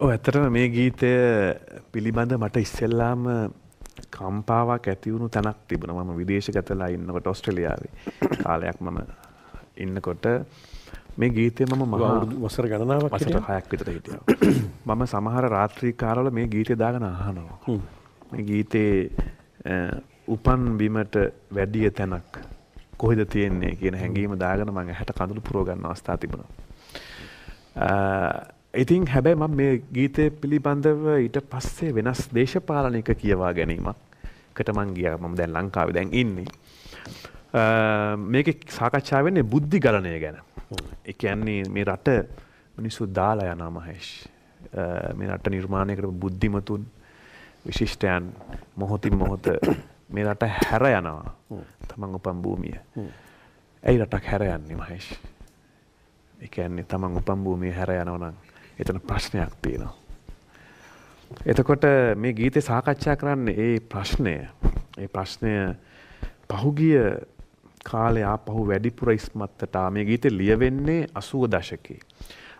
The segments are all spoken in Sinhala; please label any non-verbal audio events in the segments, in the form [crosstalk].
ඇත්තටම මේ ගීතය පිළිබඳ මට ඉස්සෙල්ලාම කම්පාවක් ඇති වුණු තැනක් තිබුණා. මම විදේශගතලා ඉන්නකොට ඕස්ට්‍රේලියාවේ කාලයක් මම ඉන්නකොට මේ ගීතය මම මහා වසර ගණනාවක් වසර හිටියා? හයක් විතර හිටියා. [coughs] මම සමහර රාත්‍රී කාලවල මේ ගීතය දාගෙන අහනවා. මේ ගීතේ උපන් බිමට වැඩිය තැනක් කොහෙද තියෙන්නේ කියන හැඟීම දාගෙන මම ඇහැට කඳුළු පුරව ගන්න අවස්ථා තිබුණා. අ, ඉතින් හැබැයි මම මේ ගීතය පිළිබඳව ඊට පස්සේ වෙනස් දේශපාලනික කියවා ගැනීමක්කට මං ගියා. මම දැන් ලංකාවේ දැන් ඉන්නේ. අ, මේකේ සාකච්ඡා වෙන්නේ බුද්ධි ගලණය ගැන. ඒ කියන්නේ මේ රට මිනිස්සු දාලා යනවා මහේෂ්. අ, මේ රට නිර්මාණය කරපු බුද්ධිමතුන් විශිෂ්ටයන් මොහොතින් මොහොත මේ රට හැර යනවා. තමන් උපන් භූමිය. ඇයි රටක් හැර යන්නේ මහේෂ්? ඒ කියන්නේ තමන් උපන් භූමිය හැර යනවා නම් එතන ප්‍රශ්නයක් තියෙනවා. එතකොට මේ ගීතේ සාකච්ඡා කරන්නේ ඒ ප්‍රශ්නය. ඒ ප්‍රශ්නය පහුගිය කාලේ ආපහු වැඩිපුර ඉස්මත්තට. මේ ගීතේ ලියවෙන්නේ 80 දශකයේ.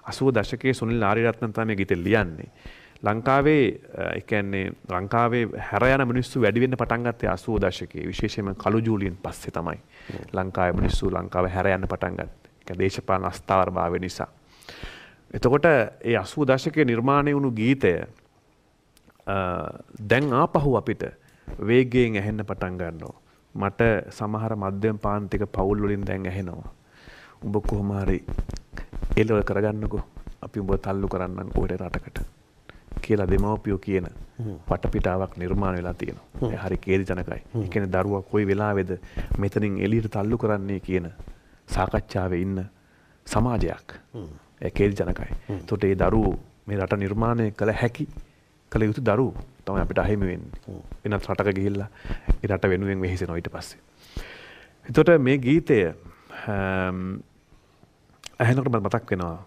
80 දශකයේ සුනිල් ආරියරත්න තමයි මේ ගීතේ ලියන්නේ. ලංකාවේ කියන්නේ ලංකාවේ හැර යන මිනිස්සු වැඩි වෙන්න පටන් ගත්තේ 80 දශකයේ. විශේෂයෙන්ම කළු ජූලියෙන් පස්සේ තමයි ලංකාවේ මිනිස්සු ලංකාවේ හැර යන්න පටන් ගත්තේ. ඒ කියන්නේ දේශපාලන අස්ථාවරභාවය නිසා. එතකොට ඒ 80 දශකයේ නිර්මාණය වුණු ගීතය දැන් ආපහු අපිට වේගයෙන් ඇහෙන්න පටන් ගන්නවා. මට සමහර මධ්‍යම පාන්තික පවුල් වලින් දැන් ඇහෙනවා. උඹ කොහොම හරි එළවල කරගන්නකෝ. අපි උඹ තල්ලු කරන්නම් ඔය රටකට. කියලා දෙමව්පියෝ කියන වටපිටාවක් නිර්මාණය වෙලා තියෙනවා. හරි කේන්ද්‍රජනකයි. ඒ කියන්නේ දරුවා කොයි වෙලාවේද මෙතනින් එළියට තල්ලු කරන්නේ කියන සාකච්ඡාවේ ඉන්න සමාජයක්. ඒ කේන්ද්‍රජනකයි. එතකොට ඒ දරුවෝ මේ රට නිර්මාණය කළ හැකි කළ යුතු දරුවෝ තමයි අපිට අහිමි වෙන්නේ. වෙනත් රටක ගිහිල්ලා රට වෙනුවෙන් වෙහෙසෙනවා ඊට පස්සේ. එතකොට මේ ගීතය ඇහෙනකොට මතක් වෙනවා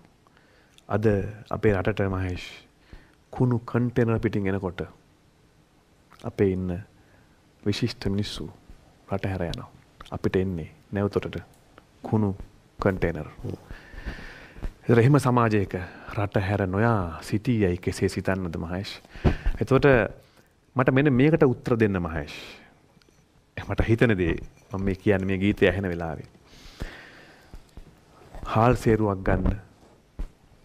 අද අපේ රටට මහේෂ් කුණු කන්ටේනර් පිටින් එනකොට අපේ ඉන්න විශිෂ්ට මිනිස්සු රට හැර යනවා. අපිට එන්නේ නැවතොටට කුණු කන්ටේනර්. ඒතර එහෙම සමාජයක රට හැර නොයා සිටියයි කෙසේ සිතන්නද මහේෂ්. එතකොට මට මෙන්න මේකට උත්තර දෙන්න මහේෂ්. මට හිතන දේ මම මේ කියන්නේ මේ ගීතය ඇහෙන වෙලාවේ. හාල් සේරුවක් ගන්න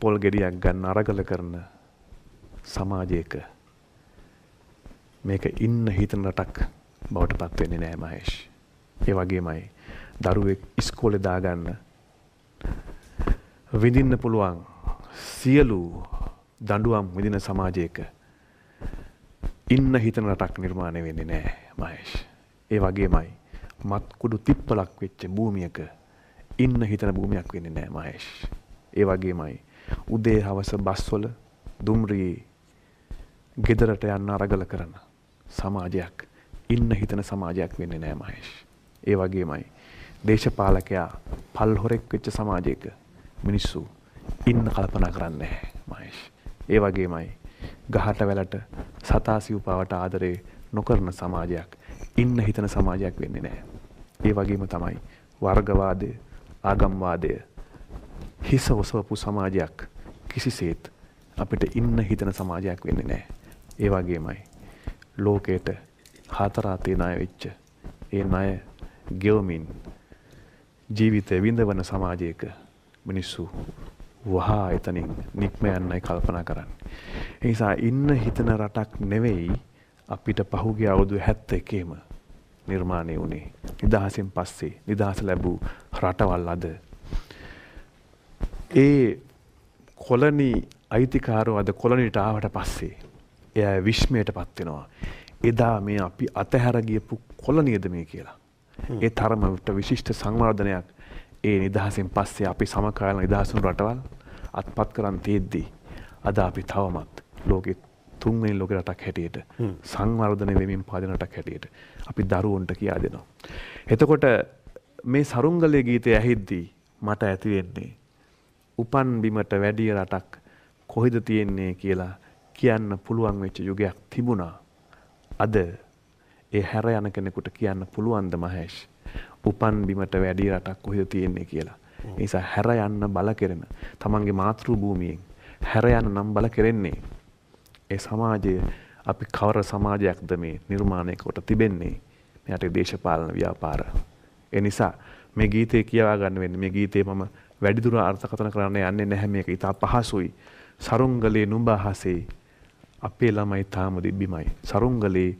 පොල් ගෙඩියක් ගන්න අරගල කරන සමාජයක මේක ඉන්න හිතන රටක් බවට පත් වෙන්නේ නෑ මහේෂ්. ඒ වගේමයි දරුවෙක් ඉස්කෝලේ දාගන්න විඳින්න පුළුවන් සියලු දඬුවම් විඳින සමාජයක ඉන්න හිතන රටක් නිර්මාණය වෙන්නේ නෑ මහේෂ්. ඒ වගේමයි මත්කුඩු තිප්පලක් වෙච්ච භූමියක ඉන්න හිතන භූමියක් වෙන්නේ නෑ මහේෂ්. ඒ වගේමයි උදේ හවස බස්වල දුම්රියේ ගෙදරට යන්න අරගල කරන සමාජයක් ඉන්න හිතන සමාජයක් වෙන්නේ නෑ මහේෂ්. ඒ වගේමයි දේශපාලකයා පල් හොරෙක් වෙච්ච සමාජයක මිනිස්සු ඉන්න කල්පනා කරන්නේ නැහැ මහේෂ්. ඒ වගේමයි ගහට වැලට සතා සිව්පාවට ආදරේ නොකරන සමාජයක් ඉන්න හිතන සමාජයක් වෙන්නේ නැහැ. ඒ වගේම තමයි වර්ගවාදය, ආගම්වාදය හිස ඔසවපු සමාජයක් කිසිසේත් අපිට ඉන්න හිතන සමාජයක් වෙන්නේ නැහැ. ඒ වගේමයි ලෝකයට හතර අතේ ණය වෙච්ච ඒ ණය ගෙවමින් ජීවිතය විඳවන සමාජයක මිනිස්සු වහා එතනින් නික්ම යන්නයි කල්පනා කරන්නේ. ඒ නිසා ඉන්න හිතන රටක් නෙවෙයි අපිට පහුගිය අවුරුදු 71ෙම නිර්මාණය වුණේ. නිදහසෙන් පස්සේ නිදහස ලැබූ රටවල් අද ඒ කොලනි අයිතිකාරෝ අද කොලනිට ආවට පස්සේ එයා විශ්මයට පත් වෙනවා. එදා මේ අපි අතහැර ගියපු කොලනියද මේ කියලා. ඒ තරමට විශිෂ්ට සංවර්ධනයක් ඒ නිදහසෙන් පස්සේ අපි සමකාලීන නිදහසුණු රටවල් අත්පත් කරන් තියෙද්දී අද අපි තවමත් ලෝකෙ තුන්වෙනි ලෝක රටක් හැටියට සංවර්ධනය වෙමින් පදින රටක් හැටියට අපි දරුවන්ට කියා දෙනවා. එතකොට මේ සරුංගලයේ ගීතය ඇහිද්දී මට ඇති වෙන්නේ උපන් බිමට වැඩිය රටක් කොහෙද තියෙන්නේ කියලා කියන්න පුළුවන් වෙච්ච යුගයක් තිබුණා. අද ඒ හැර යන කෙනෙකුට කියන්න පුළුවන්ද මහේෂ් උපන් බිමට වැඩි රටක් කොහෙද තියෙන්නේ කියලා. ඒ නිසා හැර යන්න බල කෙරෙන තමන්ගේ මාතෘ භූමියෙන් හැර යන නම් බල කෙරෙන්නේ ඒ සමාජය අපි කවර සමාජයක්ද මේ නිර්මාණය කොට තිබෙන්නේ මෙයට දේශපාලන ව්‍යාපාර. ඒ නිසා මේ ගීතේ කියවා ගන්න වෙන්නේ මේ ගීතේ මම වැඩිදුර අර්ථකථන කරන්න යන්නේ නැහැ මේක ඉතා පහසුයි. සරුංගලේ නුඹ අහසේ අපේ ළමයි තාම දිබ්බිමයි. සරුංගලේ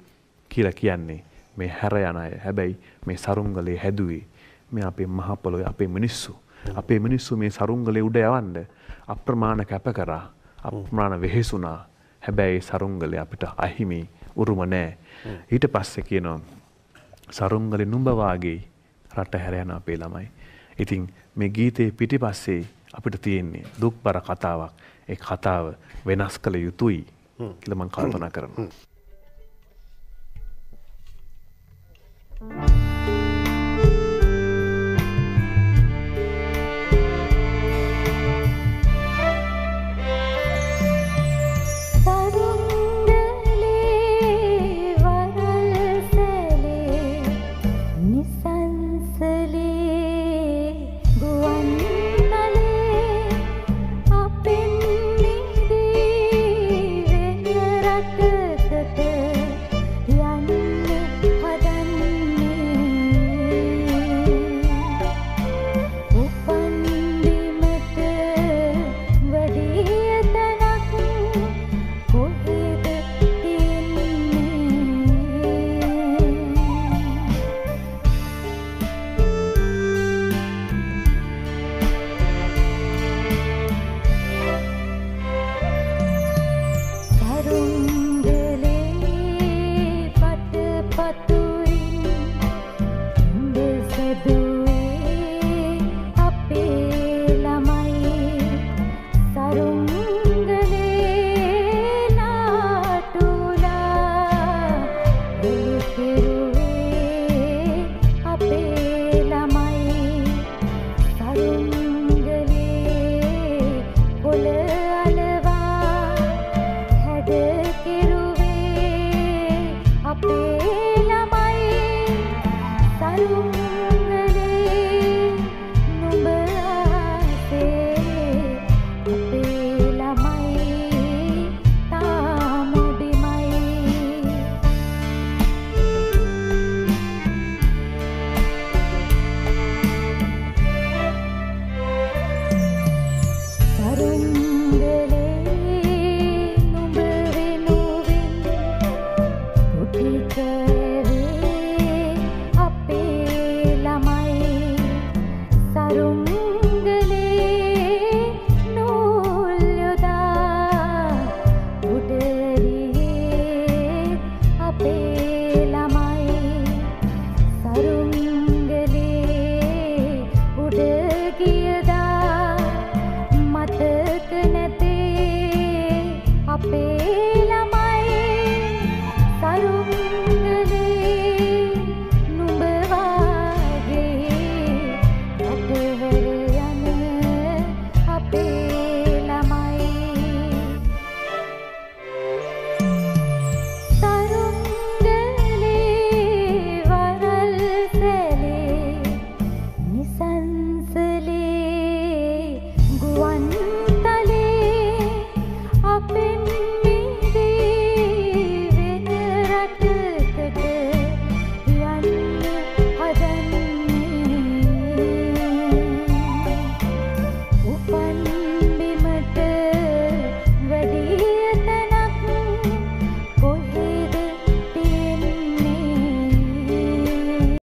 කියලා කියන්නේ මේ හැර යන අය. හැබැයි මේ සරුංගලේ හැදුවේ මේ අපේ මහ පොළොවේ අපේ මිනිස්සු. අපේ මිනිස්සු මේ සරුංගලේ උඩ යවන්න අප්‍රමාණ කැප කරා. අප්‍රමාණ වෙහෙසුණා. හැබැයි සරුංගලේ අපිට අහිමි උරුම නෑ. ඊට පස්සේ කියනවා සරුංගලේ නුඹ වාගේ රට හැර යන අපේ ළමයි. ඉතින් මේ ගීතේ පිටිපස්සේ අපිට තියෙන්නේ දුක්බර කතාවක්. ඒ කතාව වෙනස් කළ යුතුයි කියලා මම කල්පනා කරනවා.